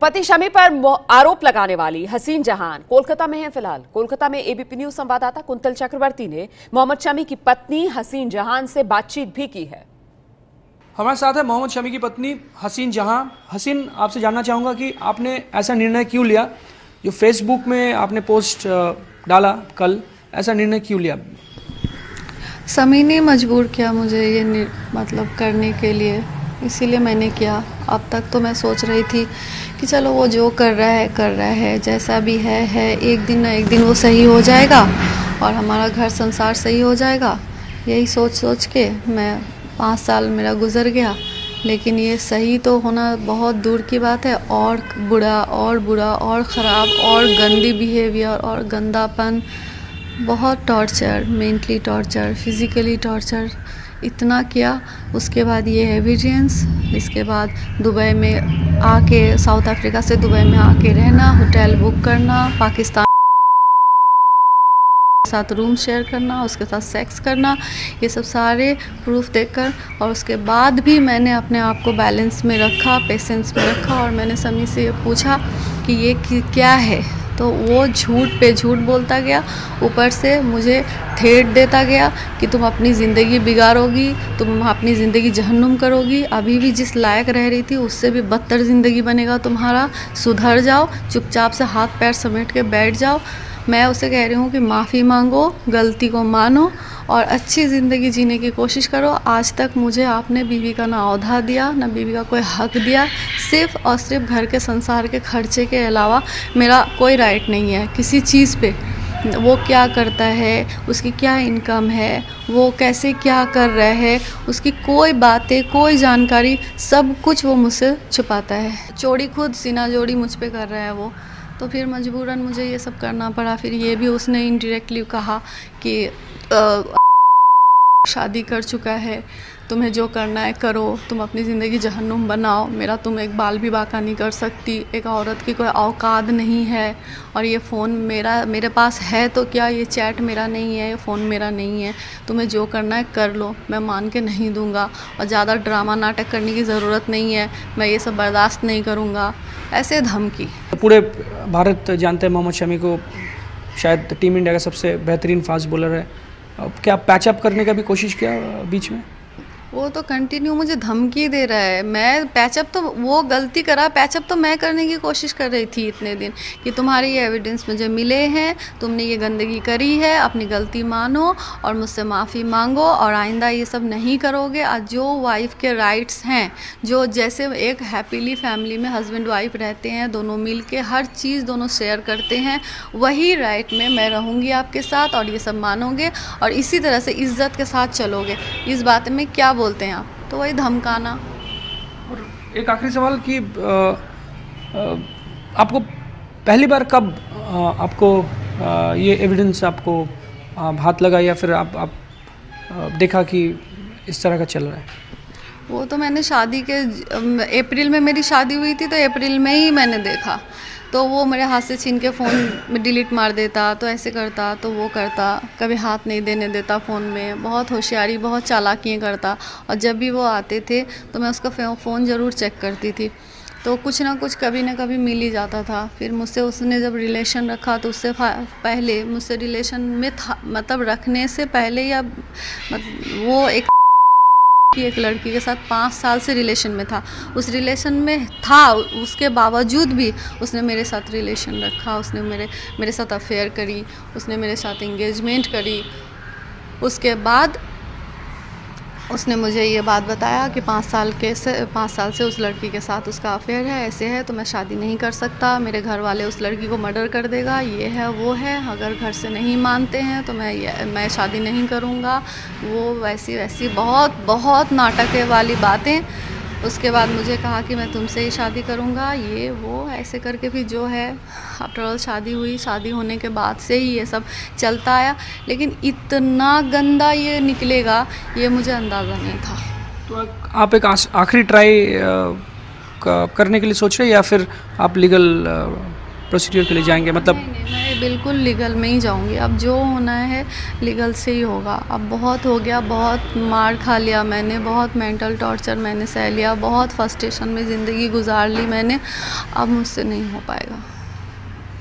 पति शमी पर आरोप लगाने वाली हसीन जहान। कोलकाता में है फ़िलहाल। कोलकाता में एबीपी न्यूज़ संवाददाता कुंतल चक्रवर्ती ने मोहम्मद शमी की पत्नी हसीन जहान से बातचीत भी की है। हमारे साथ है मोहम्मद शमी की पत्नी हसीन जहाँ हसीन आपसे जानना चाहूँगा कि आपने ऐसा निर्णय क्यों लिया? जो फेसबुक में आपने पोस्ट डाला कल ऐसा निर्णय क्यों लिया? समी ने मजबूर किया मुझे ये मतलब करने के लिए। इसीलिए मैंने किया। अब तक तो मैं सोच रही थी कि चलो वो जो कर रहा है, कर रहा है, जैसा भी है है, एक दिन ना एक दिन वो सही हो जाएगा और हमारा घर संसार सही हो जाएगा। यही सोच सोच के मैं पाँच साल मेरा गुजर गया। लेकिन ये सही तो होना बहुत दूर की बात है। और बुरा और बुरा, और ख़राब, और गंदी बिहेवियर और गंदापन, बहुत torture mentally torture physically torture इतना किया, उसके बाद ये है एविडेंस इसके बाद दुबई में आके साउथ अफ्रीका से दुबई में आके रहना होटल बुक करना, पाकिस्तान साथ रूम शेयर करना, उसके साथ सेक्स करना, ये सब सारे प्रूफ देखकर और उसके बाद भी मैंने अपने आप को बैलेंस में रखा पेशेंस में रखा और मैंने समी से ये पूछा कि ये क्या है? तो वो झूठ पे झूठ बोलता गया, ऊपर से मुझे ठेठ देता गया कि तुम अपनी ज़िंदगी बिगाड़ोगी, तुम अपनी ज़िंदगी जहन्नुम करोगी। अभी भी जिस लायक रह रही थी, उससे भी बदतर ज़िंदगी बनेगा तुम्हारा। सुधर जाओ, चुपचाप से हाथ पैर समेट के बैठ जाओ। मैं उसे कह रही हूँ कि माफ़ी मांगो, गलती को मानो और अच्छी ज़िंदगी जीने की कोशिश करो। आज तक मुझे आपने बीवी का ना औधा दिया, ना बीवी का कोई हक दिया। सिर्फ़ और सिर्फ़ घर के संसार के खर्चे के अलावा मेरा कोई राइट नहीं है। किसी चीज़ पे वो क्या करता है, उसकी क्या इनकम है, वो कैसे क्या कर रहा है, उसकी कोई बातें, कोई जानकारी, सब कुछ वो मुझसे छुपाता है। चोरी खुद, सीना जोड़ी मुझ पर कर रहा है वो। तो फिर मजबूरन मुझे ये सब करना पड़ा। फिर ये भी उसने इनडायरेक्टली कहा कि शादी कर चुका है। तुम्हें जो करना है करो। तुम अपनी ज़िंदगी जहन्नुम बनाओ। मेरा तुम एक बाल भी बाका नहीं कर सकती। एक औरत की कोई औकात नहीं है। और ये फ़ोन मेरा, मेरे पास है तो क्या ये चैट मेरा नहीं है? ये फ़ोन मेरा नहीं है। तुम्हें जो करना है कर लो। मैं मान के नहीं दूँगा। और ज़्यादा ड्रामा नाटक करने की ज़रूरत नहीं है। मैं ये सब बर्दाश्त नहीं करूँगा। ऐसे धमकी। पूरे भारत जानते हैं मोहम्मद शमी को। शायद टीम इंडिया का सबसे बेहतरीन फास्ट बॉलर है। क्या पैचअप करने का भी कोशिश किया बीच में? वो तो कंटिन्यू मुझे धमकी दे रहा है। मैं पैचअप तो वो गलती करा पैचअप तो मैं करने की कोशिश कर रही थी इतने दिन कि तुम्हारे ये एविडेंस मुझे मिले हैं, तुमने ये गंदगी करी है, अपनी गलती मानो और मुझसे माफ़ी मांगो और आइंदा ये सब नहीं करोगे। और जो वाइफ के राइट्स हैं, जो जैसे एक हैप्पीली फैमिली में हस्बैंड वाइफ रहते हैं, दोनों मिल के हर चीज़ दोनों शेयर करते हैं, वही राइट में मैं रहूँगी आपके साथ और ये सब मानोगे और इसी तरह से इज़्ज़त के साथ चलोगे। इस बात में क्या बोलते हैं आप? तो वही धमकाना। और एक आखिरी सवाल कि आ, आ, आपको पहली बार कब आ, आपको आ, ये एविडेंस आपको हाथ लगा या फिर आप आप आ, देखा कि इस तरह का चल रहा है? वो तो मैंने शादी के अप्रैल में मेरी शादी हुई थी तो अप्रैल में ही मैंने देखा। तो वो मेरे हाथ से छीन के फ़ोन डिलीट मार देता तो ऐसे करता तो वो करता कभी हाथ नहीं देने देता फ़ोन में। बहुत होशियारी बहुत चालाकियाँ करता। और जब भी वो आते थे तो मैं उसका फ़ोन ज़रूर चेक करती थी। तो कुछ ना कुछ कभी ना कभी मिल ही जाता था। फिर मुझसे उसने जब रिलेशन रखा तो उससे पहले मुझसे रिलेशन में था मतलब रखने से पहले या मत, वो एक की एक लड़की के साथ पाँच साल से रिलेशन में था। उस रिलेशन में था, उसके बावजूद भी उसने मेरे साथ रिलेशन रखा, उसने मेरे मेरे साथ अफेयर करी, उसने मेरे साथ इंगेजमेंट करी। उसके बाद उसने मुझे ये बात बताया कि पाँच साल के से, पाँच साल से उस लड़की के साथ उसका अफेयर है, ऐसे है तो मैं शादी नहीं कर सकता, मेरे घर वाले उस लड़की को मर्डर कर देगा, ये है, वो है, अगर घर से नहीं मानते हैं तो मैं मैं शादी नहीं करूँगा। वो वैसी वैसी बहुत बहुत नाटक वाली बातें उसके बाद मुझे कहा कि मैं तुमसे ही शादी करूँगा। ये, वो, ऐसे करके फिर जो है आफ्टर ऑल शादी हुई। शादी होने के बाद से ही ये सब चलता आया। लेकिन इतना गंदा ये निकलेगा, ये मुझे अंदाज़ा नहीं था। तो आप एक आखिरी ट्राई करने के लिए सोच रहे या फिर आप लीगल प्रोसीड्यूर के लिए जाएँगे? मतलब नहीं नहीं मैं बिल्कुल लीगल में ही जाऊँगी। अब जो होना है लीगल से ही होगा। अब बहुत हो गया बहुत मार खा लिया मैंने बहुत मेंटल टॉर्चर मैंने सह लिया बहुत फर्स्टेशन में ज़िंदगी गुजार ली मैंने अब मुझसे नहीं हो पाएगा।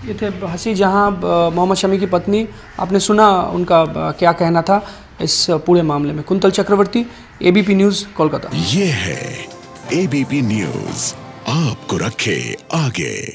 ये थे हँसी जहाँ मोहम्मद शमी की पत्नी। आपने सुना उनका क्या कहना था इस पूरे मामले में? Kuntal Chakraborty ABP News Kolkata. ये है एबीपी न्यूज़ आपको रखे आगे।